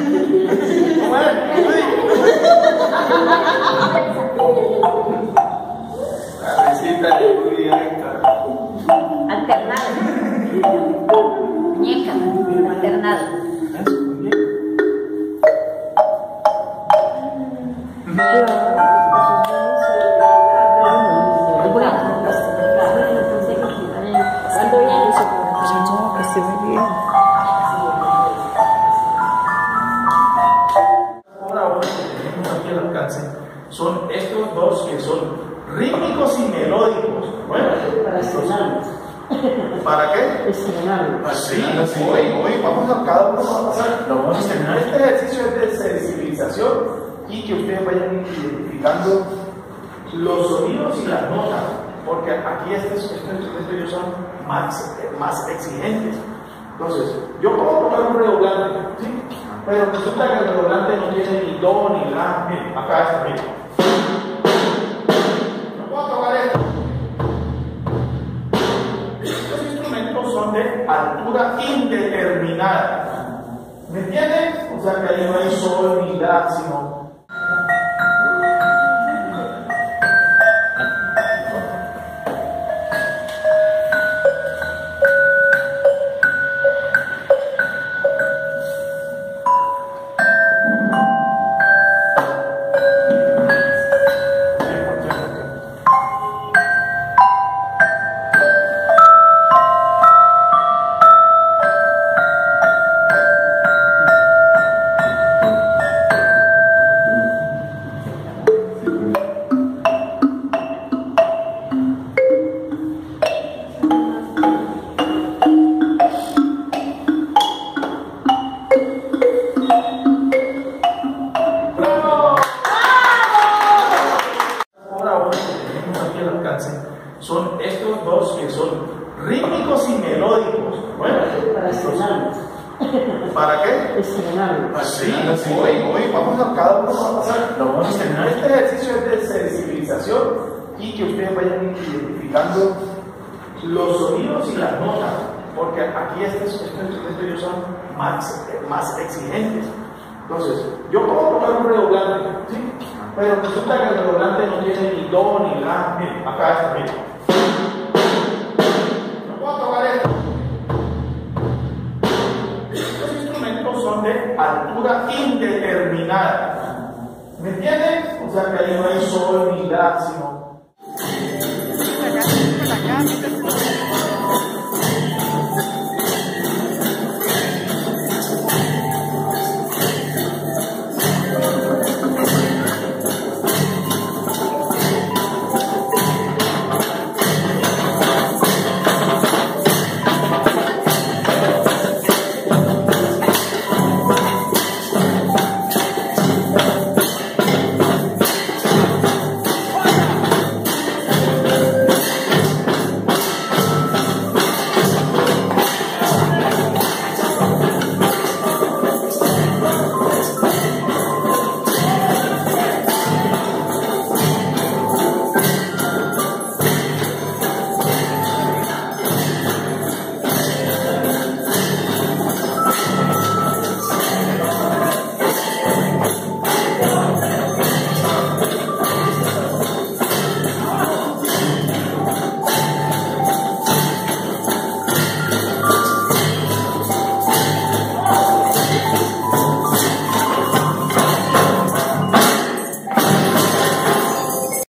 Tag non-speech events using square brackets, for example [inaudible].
Yeah. [laughs] que son rítmicos y melódicos. Bueno, ¿para qué? Sí, hoy, hoy vamos a cada uno va a pasar. Lo vamos a estrenar. Este ejercicio es de sensibilización y que ustedes vayan identificando los sonidos y las notas, porque aquí estos, estos, ellos son más, más exigentes. Entonces, yo puedo poner un redoblante, ¿sí? Pero resulta que el redoblante no tiene ni do ni la. Miren, acá está, miren. Altura indeterminada. ¿Me entienden? O sea que ahí no hay sol ni sino ¿para qué? Estrenarlo. Sí, hoy, hoy vamos a cada uno va a pasar, lo vamos a terminar. Este ejercicio es de sensibilización y que ustedes vayan identificando los sonidos y las notas, porque aquí estos, estos instrumentos son más, más exigentes. Entonces, yo puedo tocar un redoblante, ¿sí? pero resulta que el redoblante no tiene ni do ni la. Miren, acá está, miren. Entienden? O sea que ahí